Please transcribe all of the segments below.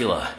Dracula.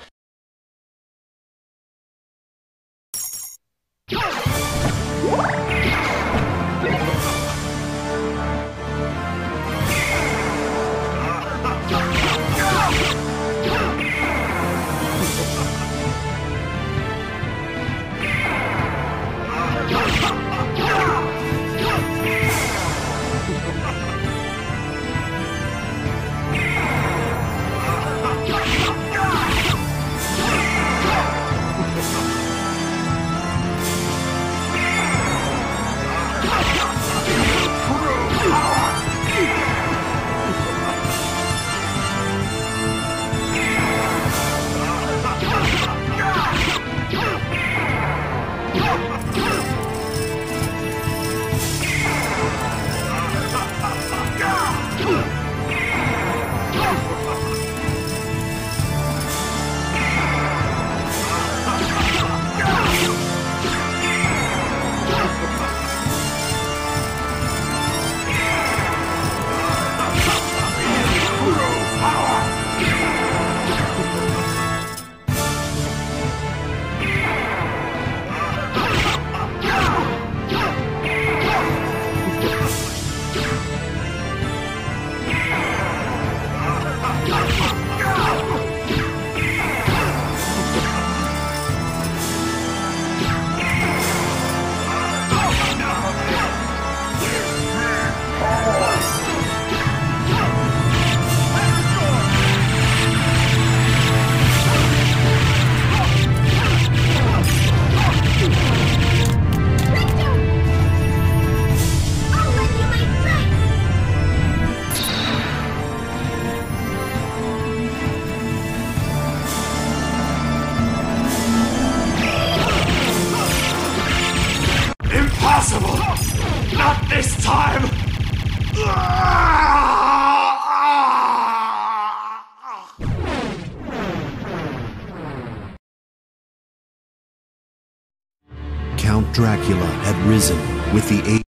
Risen with the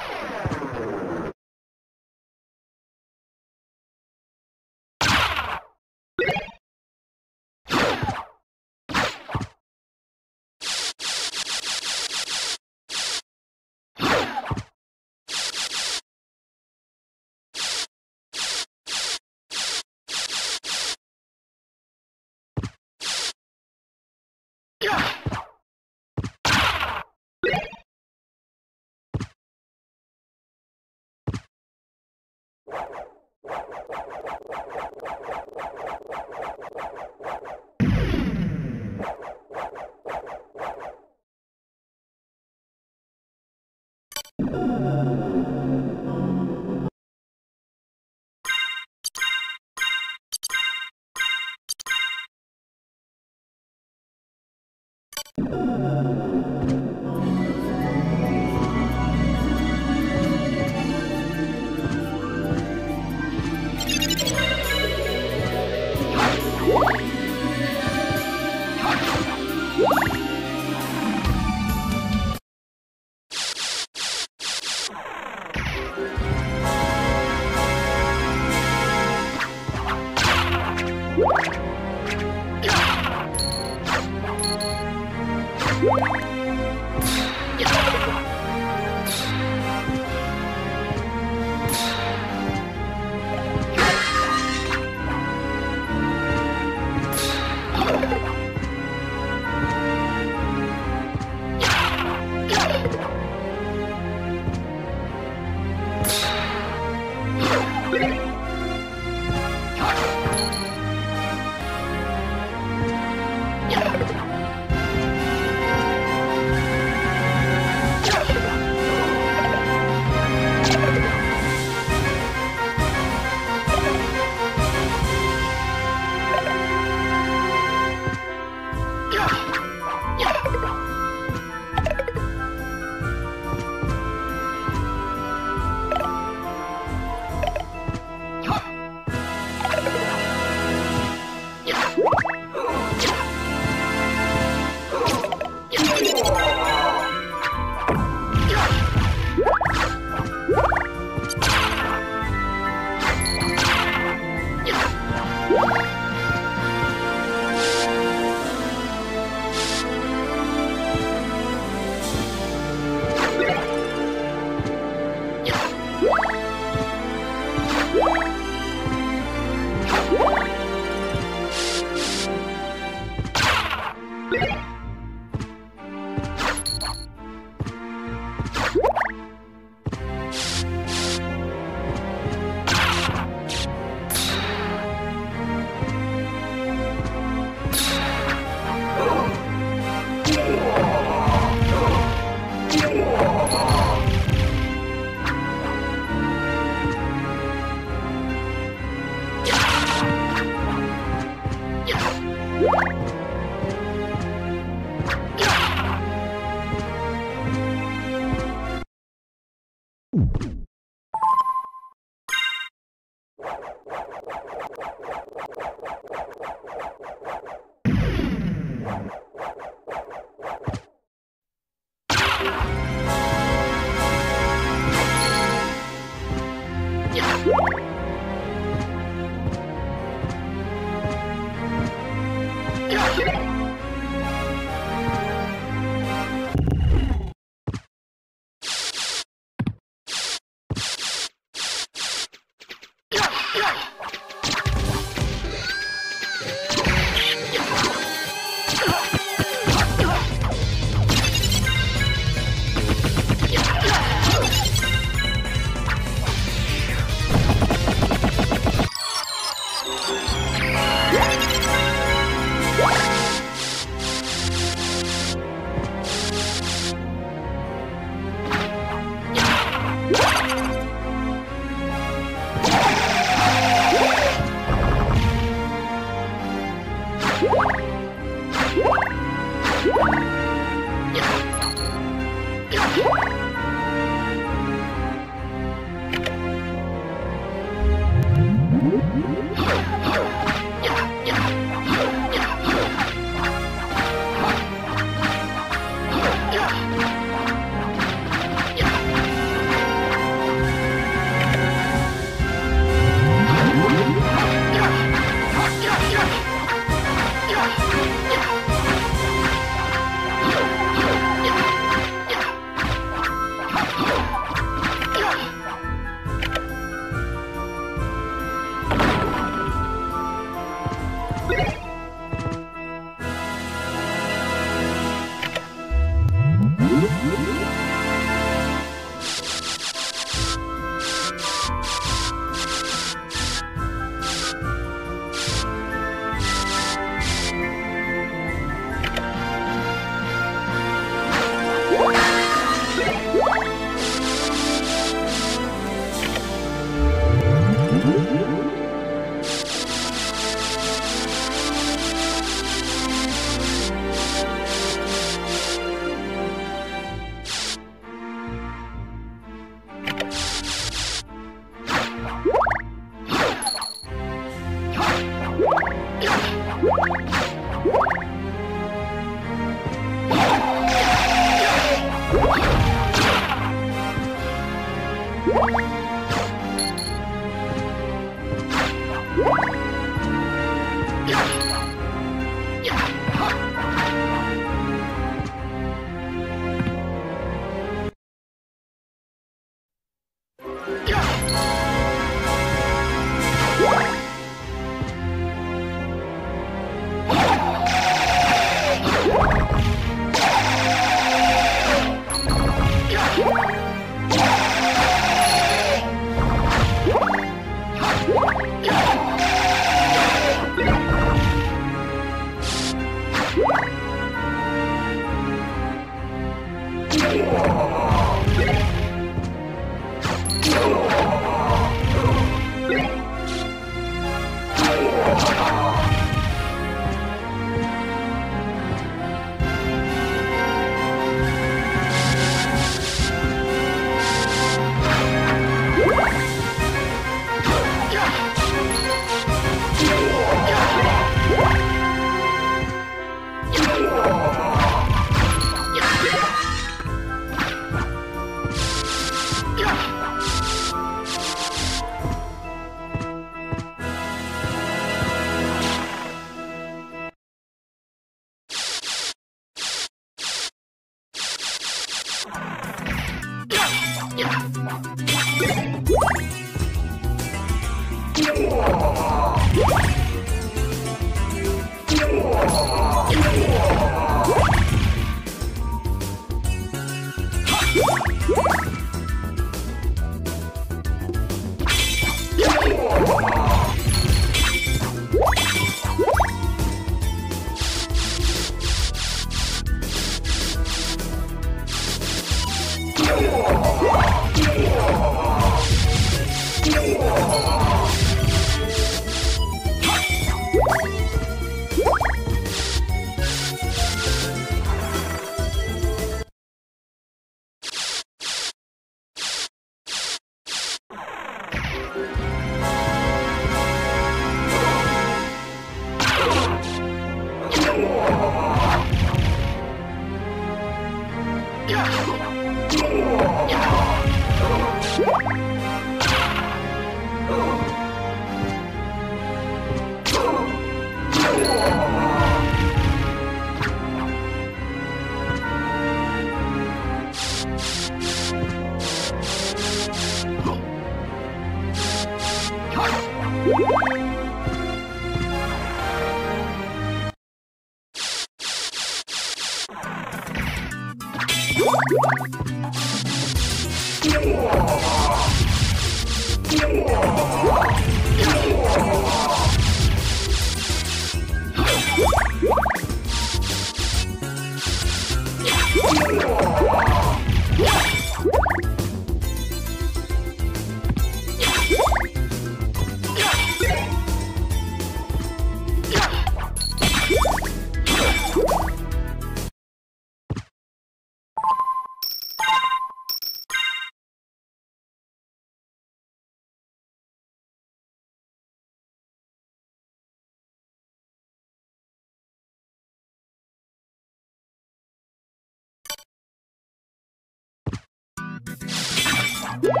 Yeah!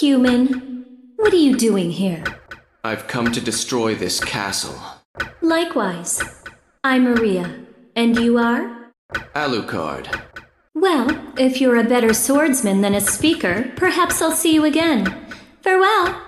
Human? What are you doing here? I've come to destroy this castle. Likewise, I'm Maria, and you are? Alucard. Well, if you're a better swordsman than a speaker, perhaps I'll see you again. Farewell!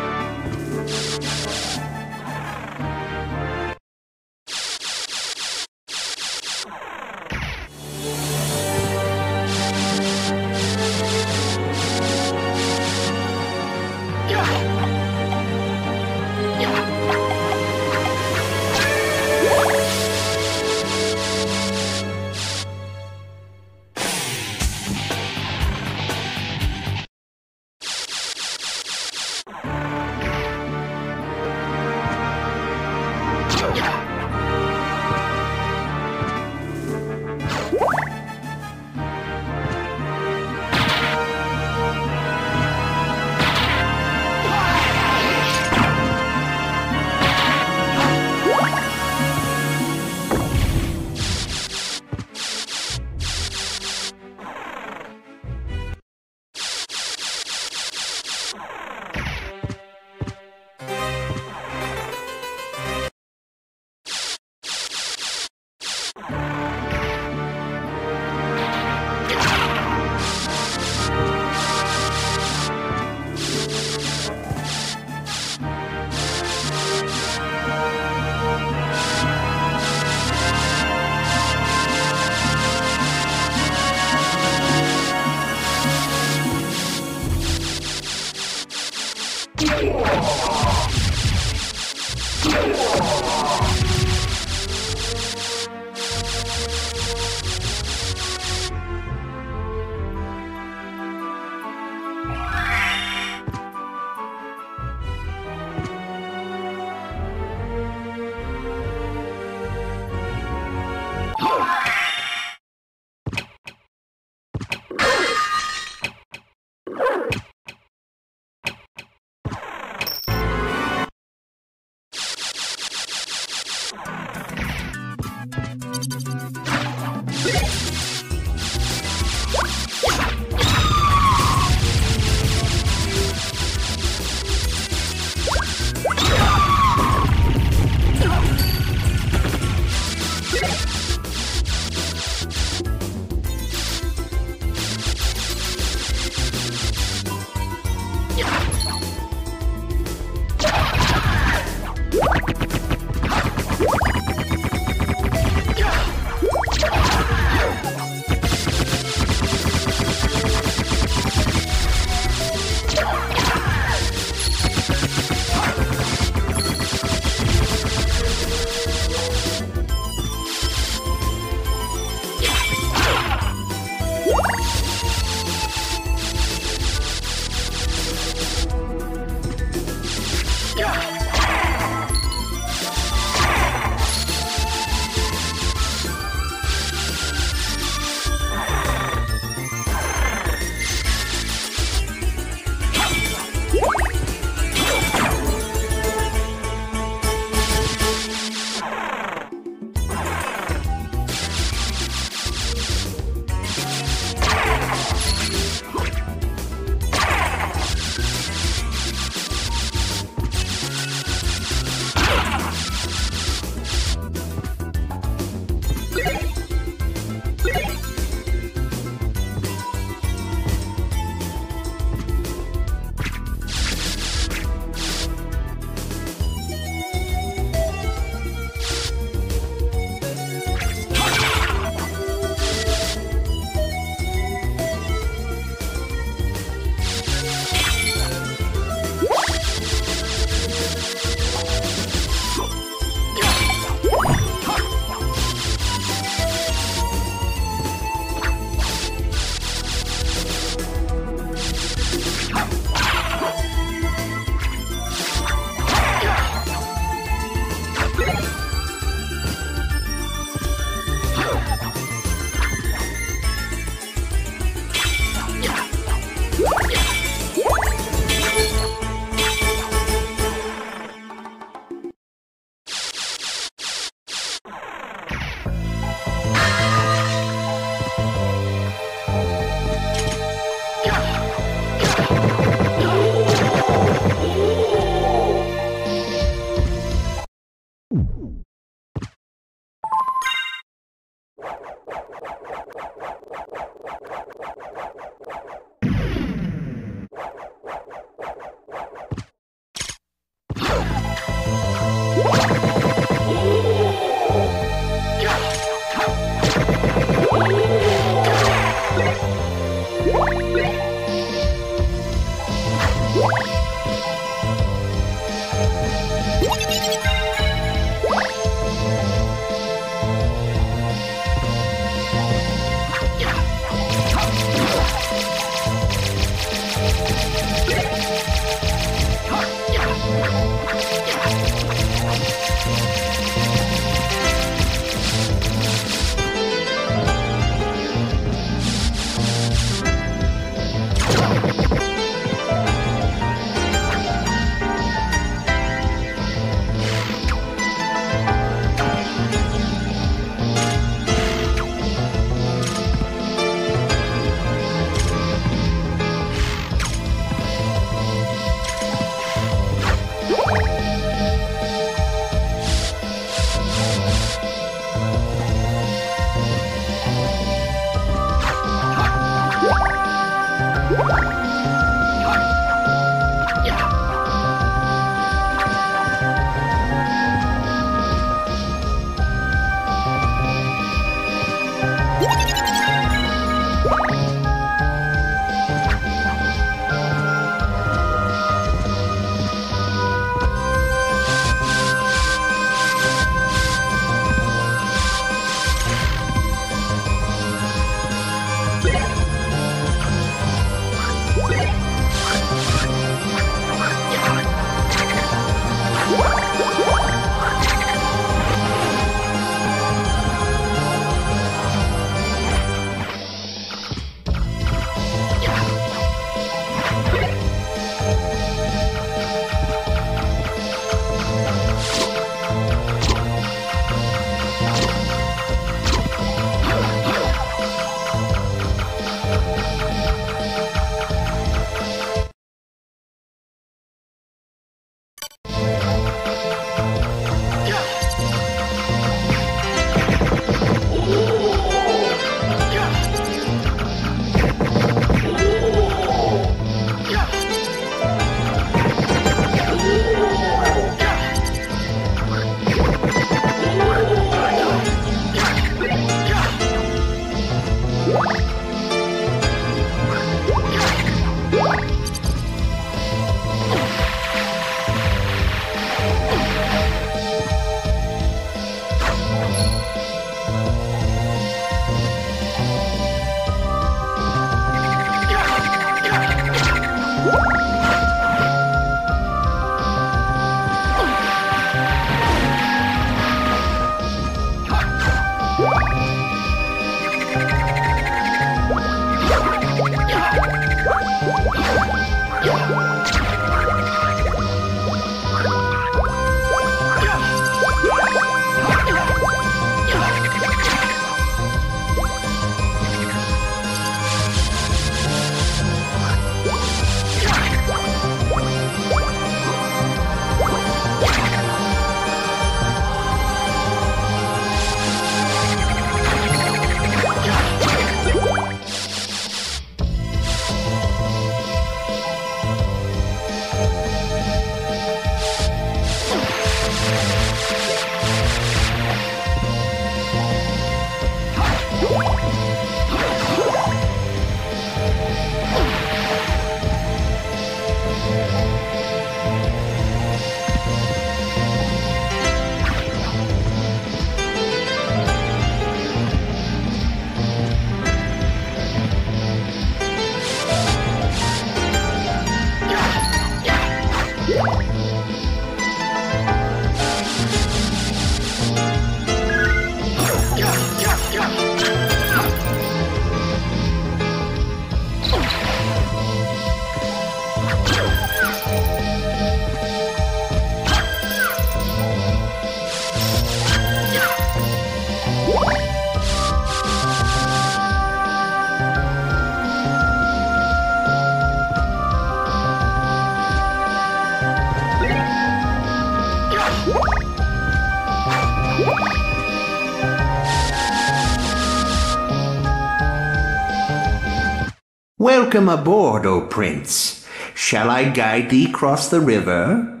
Welcome aboard, O Prince. Shall I guide thee across the river?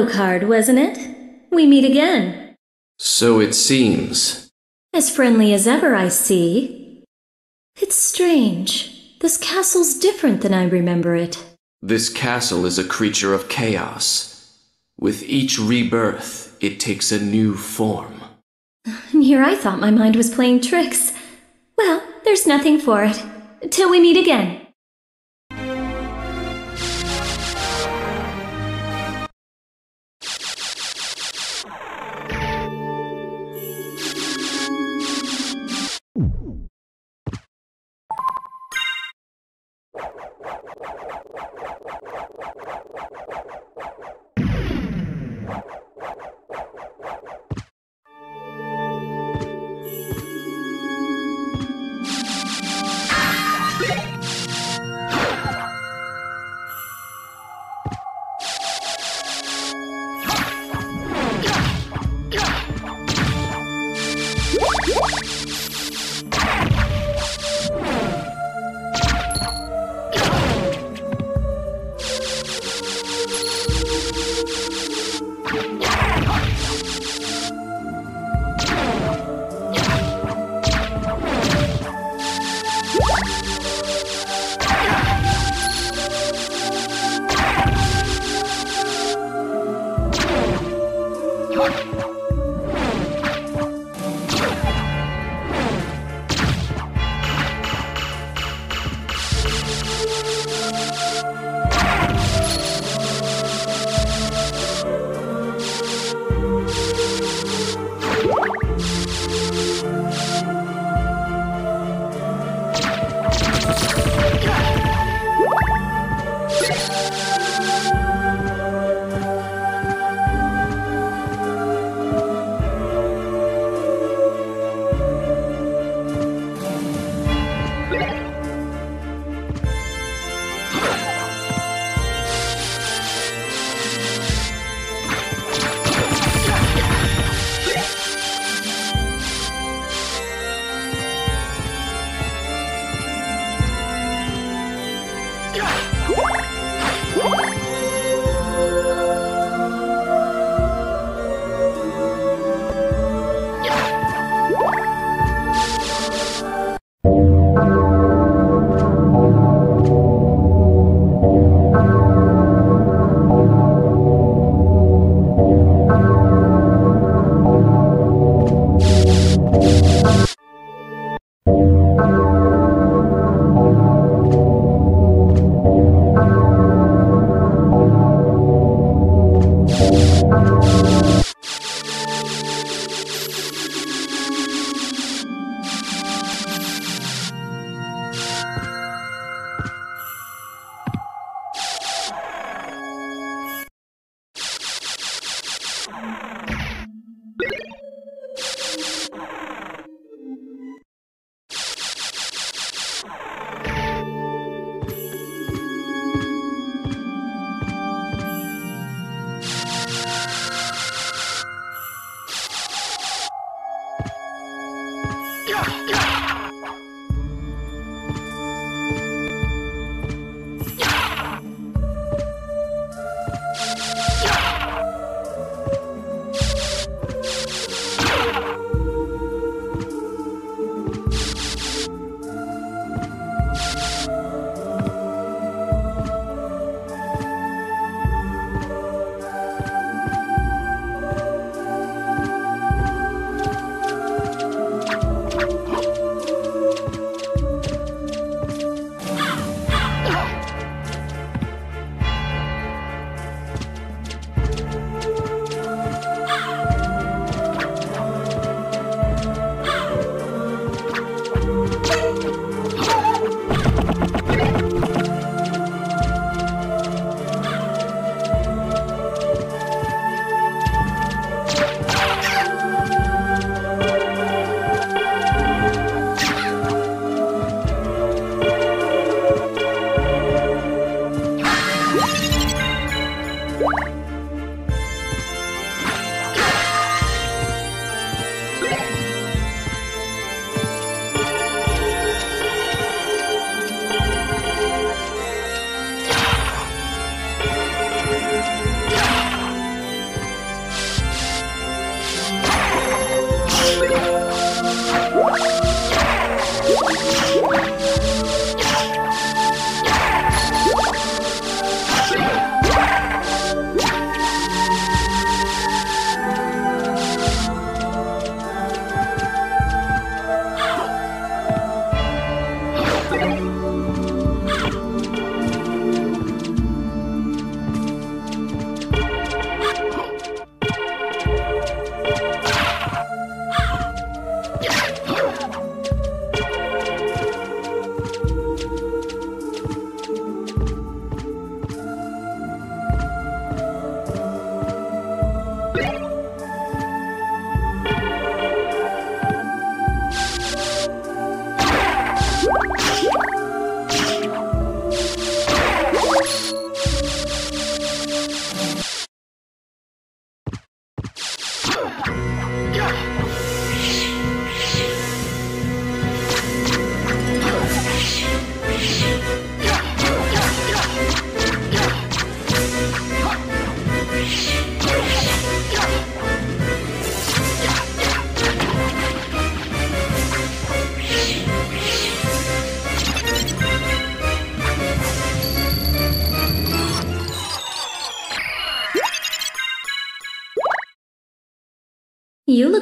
Alucard, wasn't it? We meet again. So it seems. As friendly as ever, I see. It's strange. This castle's different than I remember it. This castle is a creature of chaos. With each rebirth, it takes a new form. And here I thought my mind was playing tricks. Well, there's nothing for it. Till we meet again.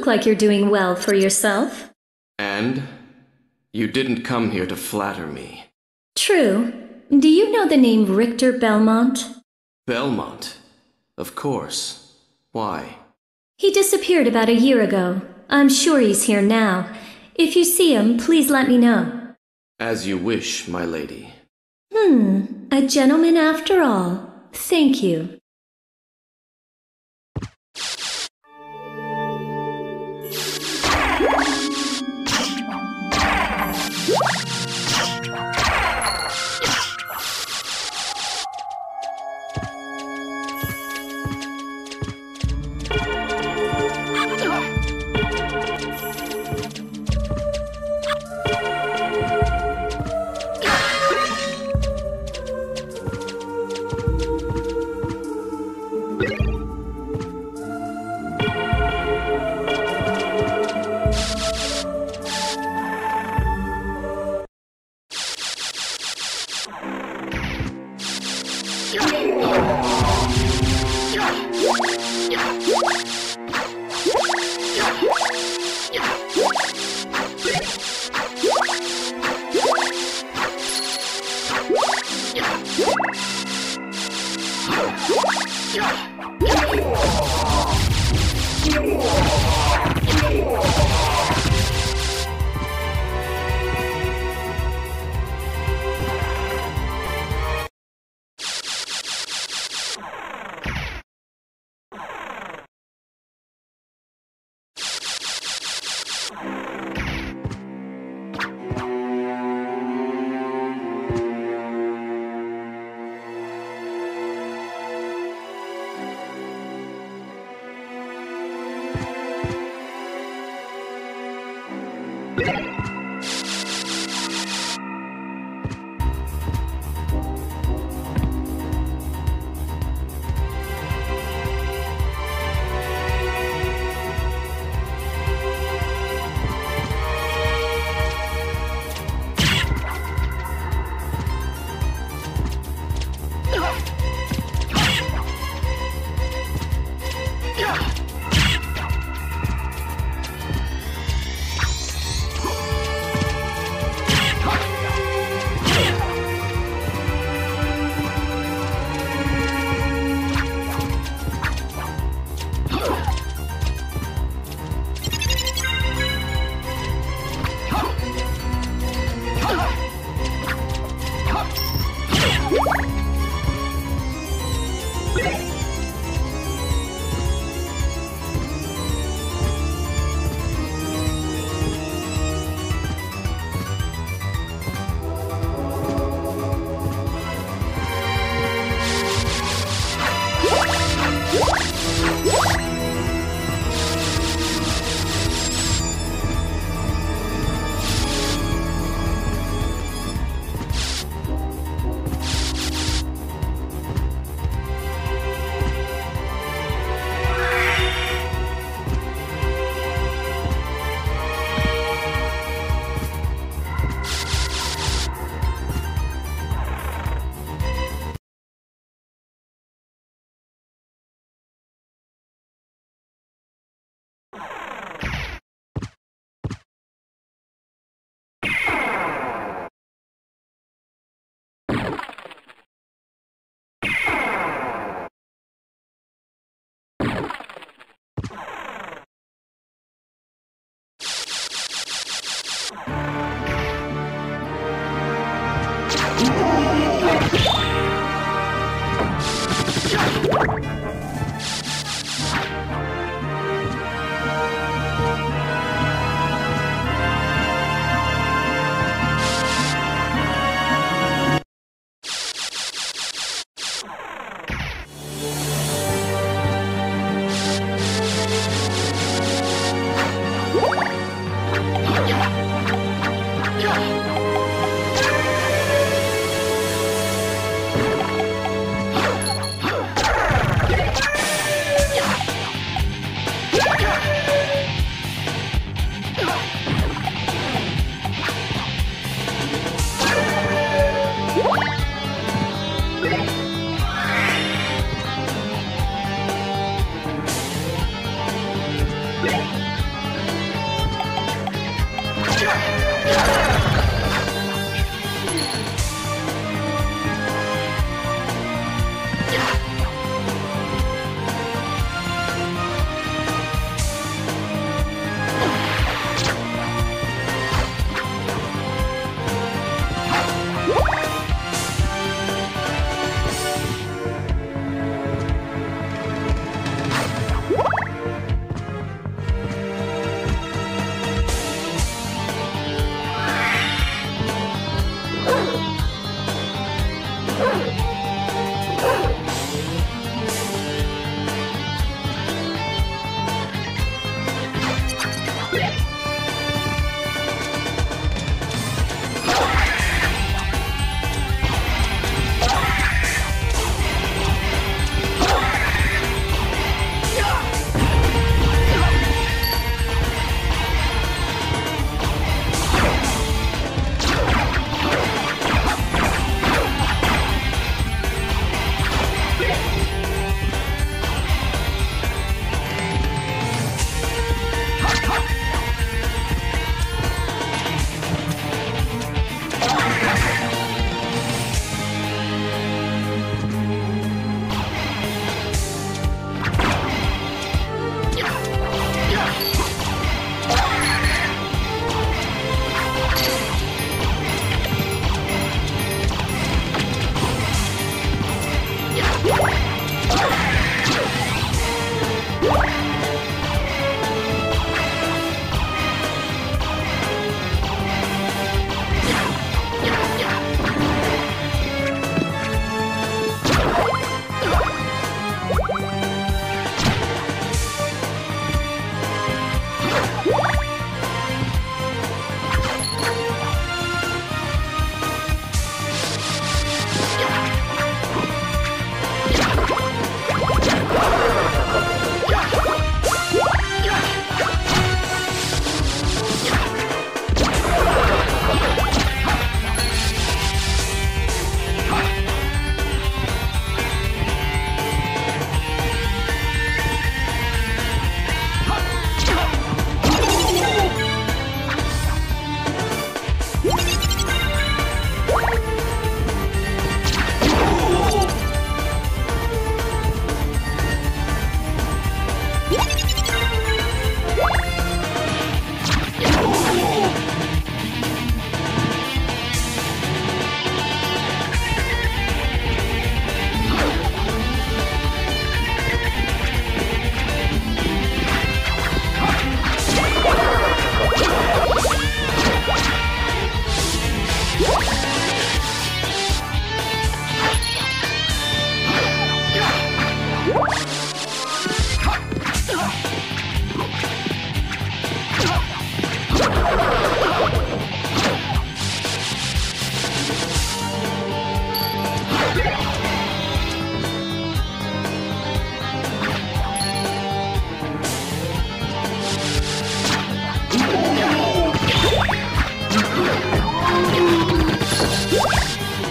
Like you're doing well for yourself. And you didn't come here to flatter me. True. Do you know the name Richter Belmont? Belmont? Of course. Why? He disappeared about a year ago. I'm sure he's here now. If you see him, please let me know. As you wish, my lady. Hmm, a gentleman after all. Thank you.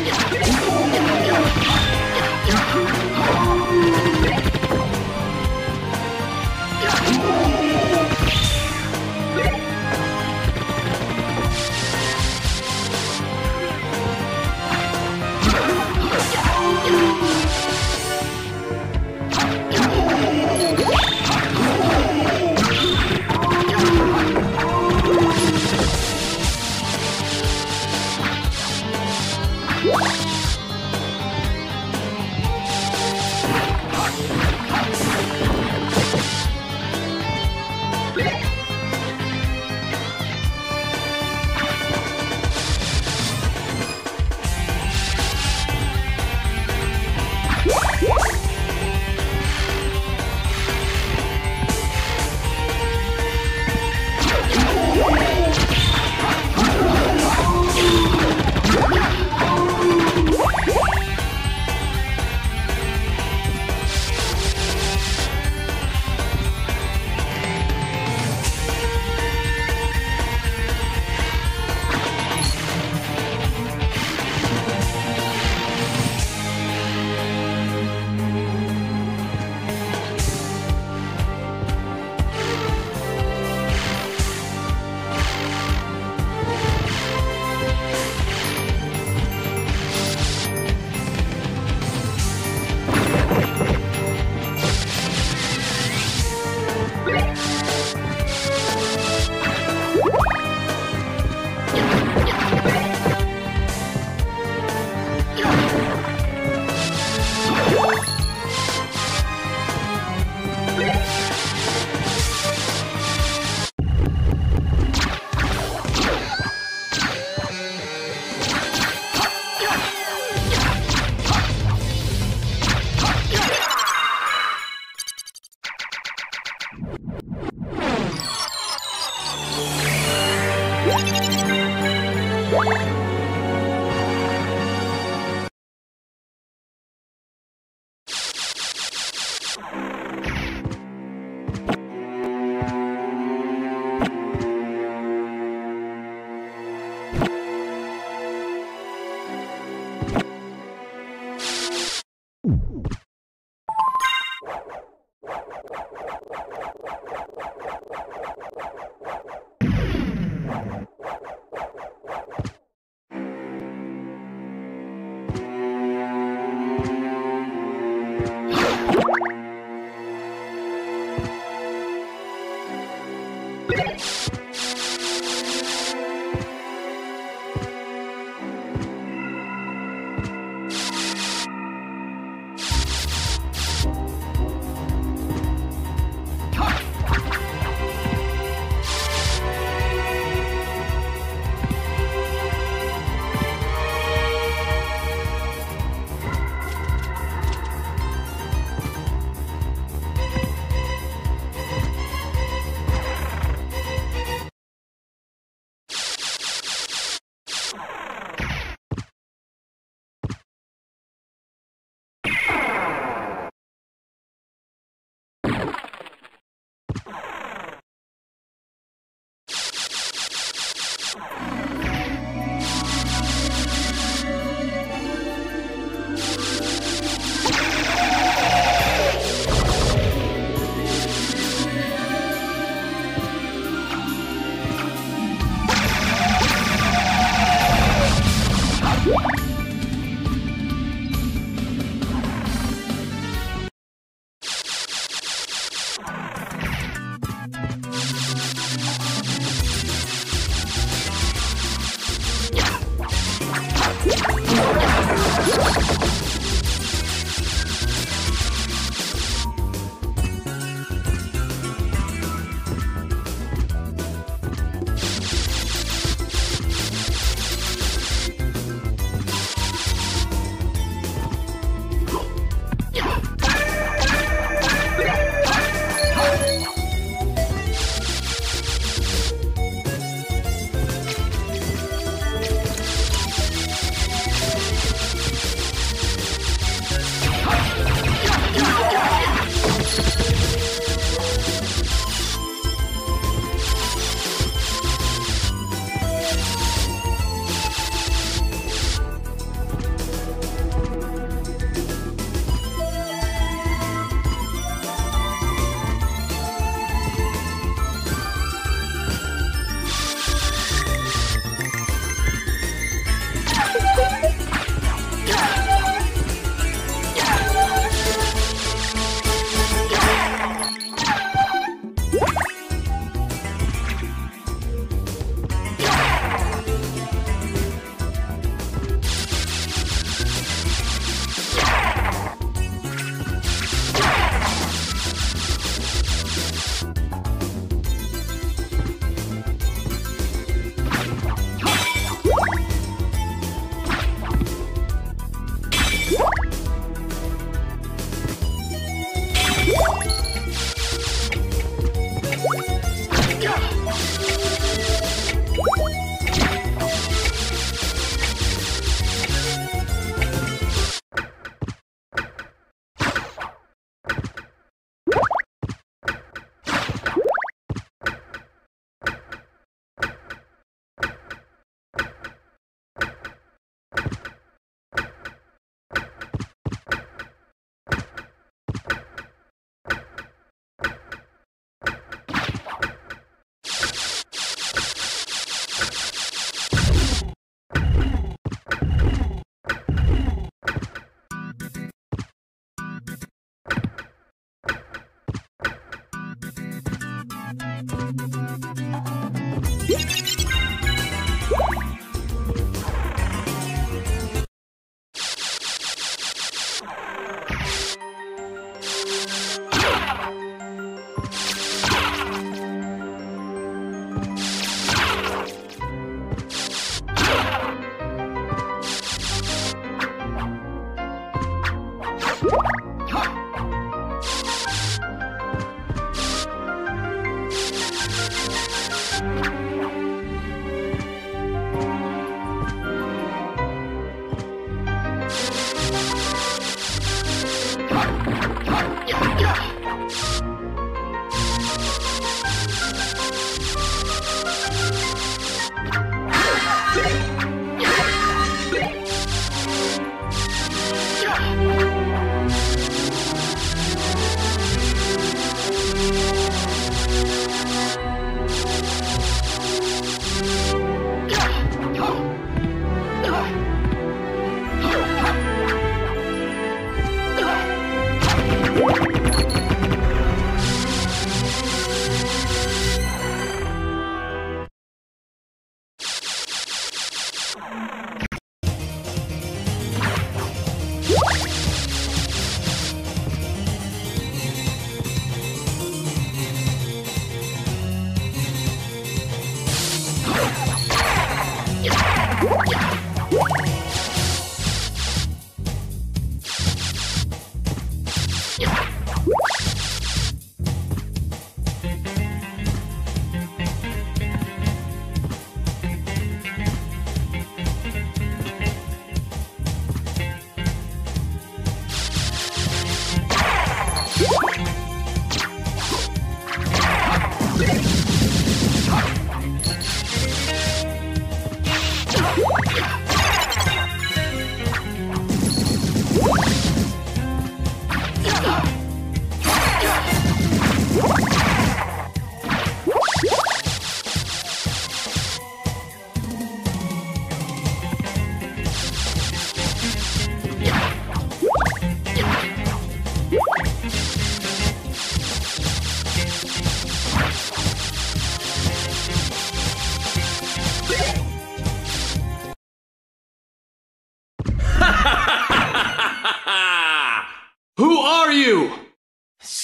Yeah.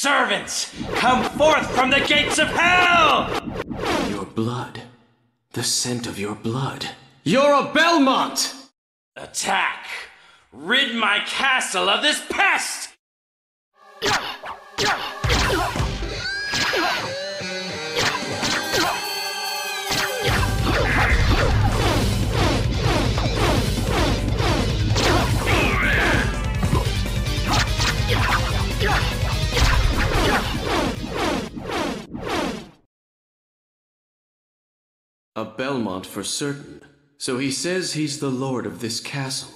Servants, come forth from the gates of hell! Your blood. The scent of your blood. You're a Belmont! Attack! Rid my castle of this pest! A Belmont for certain. So he says he's the lord of this castle.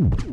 Ooh.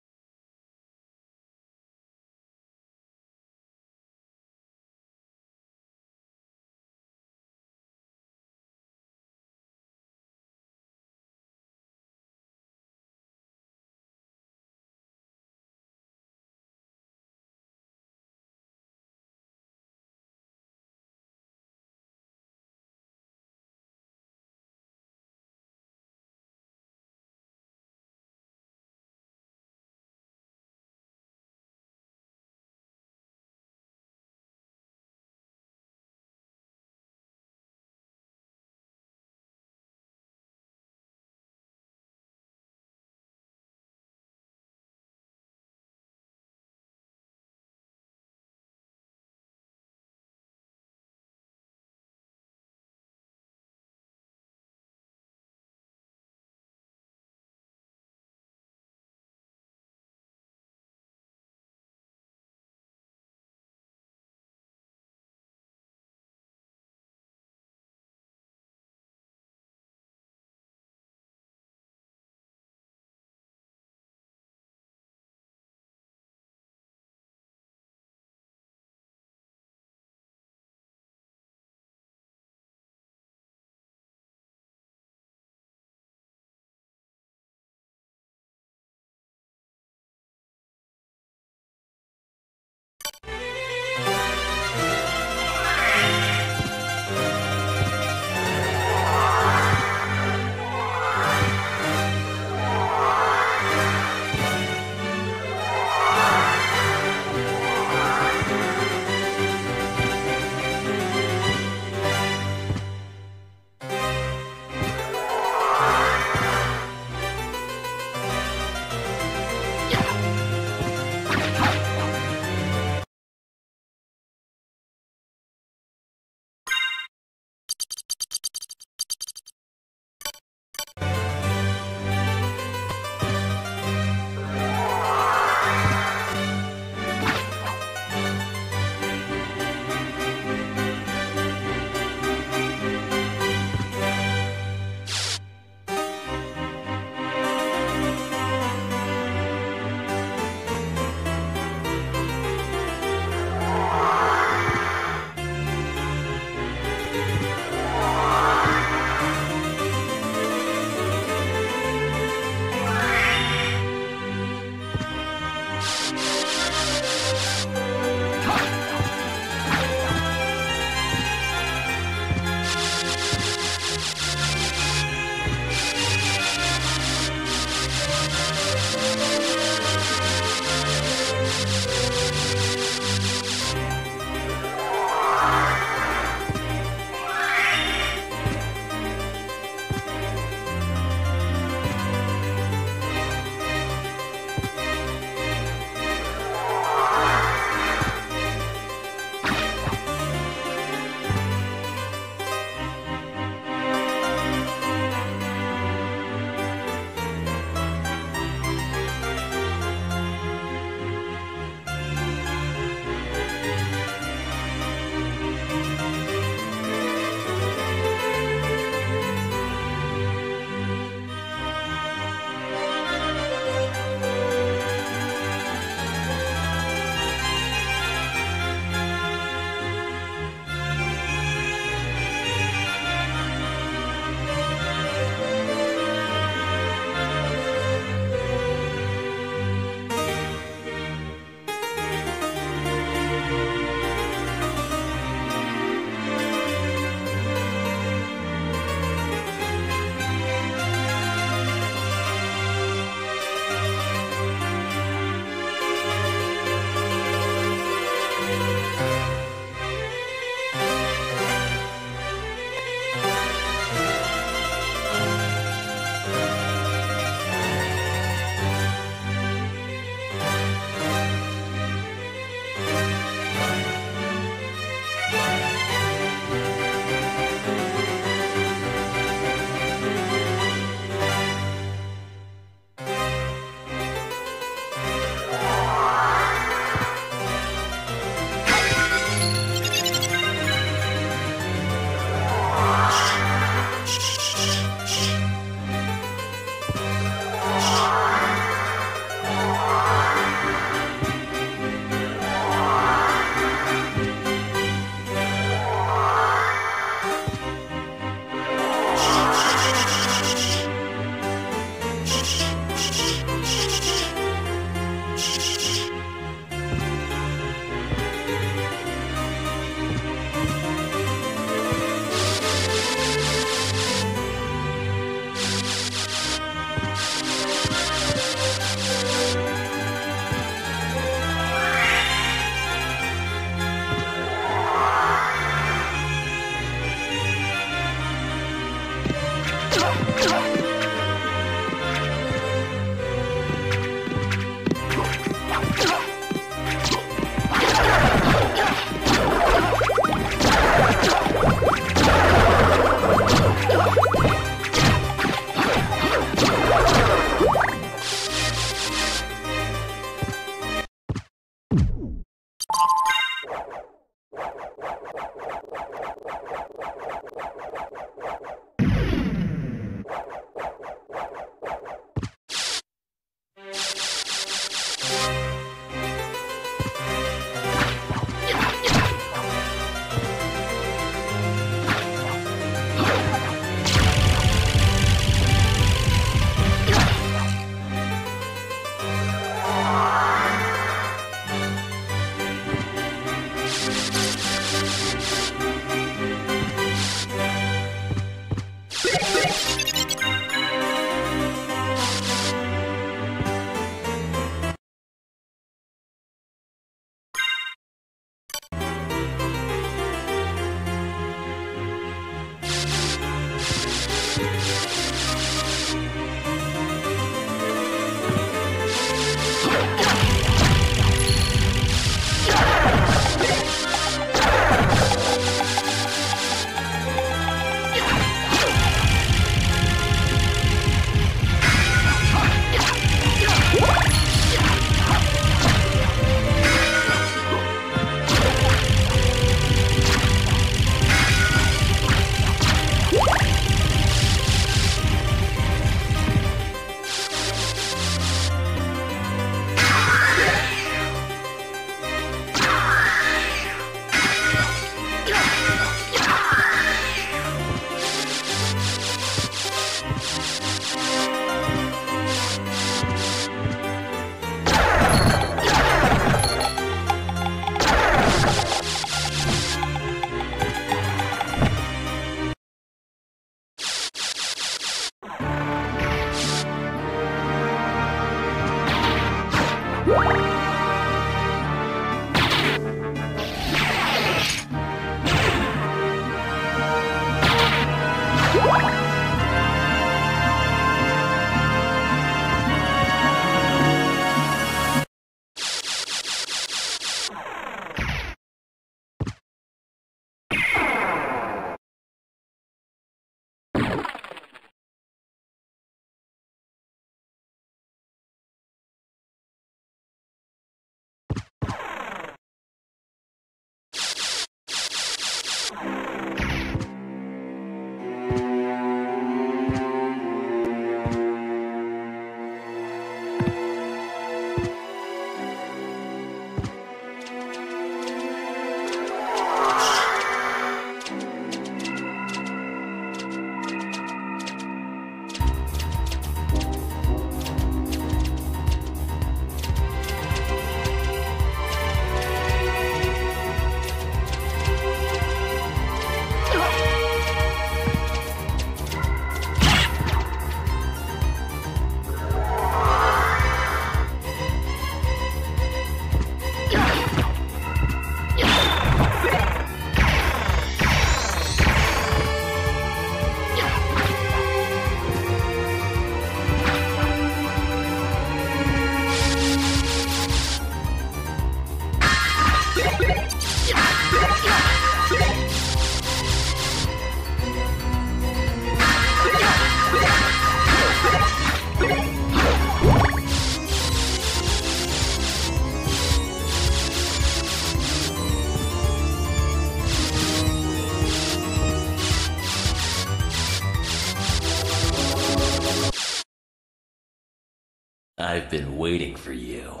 Been waiting for you.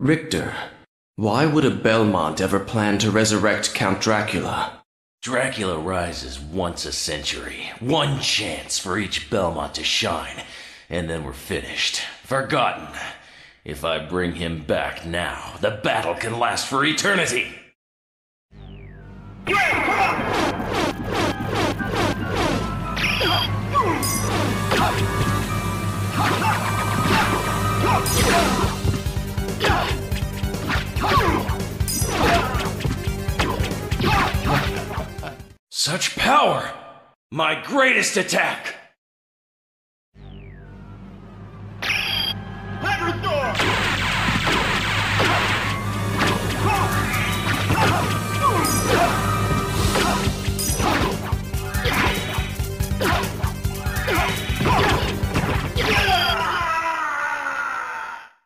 Richter, why would a Belmont ever plan to resurrect Count Dracula? Dracula rises once a century. One chance for each Belmont to shine, and then we're finished. Forgotten. If I bring him back now, the battle can last for eternity. Such power! My greatest attack!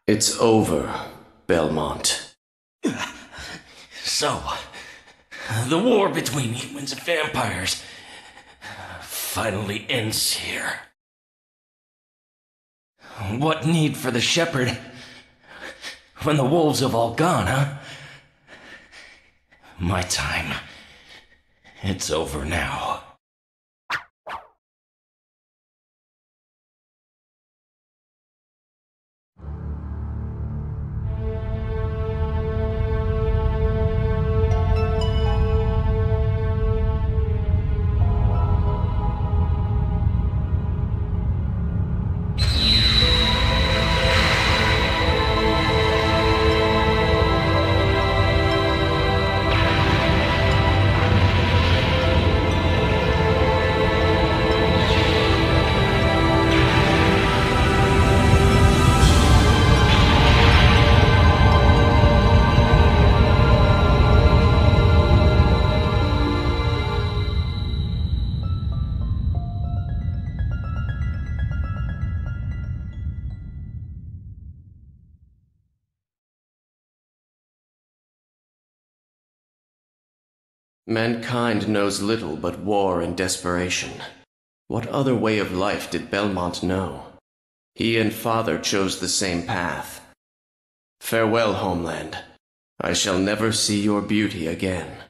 It's over, Belmont. So, The war between humans and vampires finally ends here. What need for the shepherd when the wolves have all gone, huh? My time. It's over now. Mankind knows little but war and desperation. What other way of life did Belmont know? He and father chose the same path. Farewell, homeland. I shall never see your beauty again.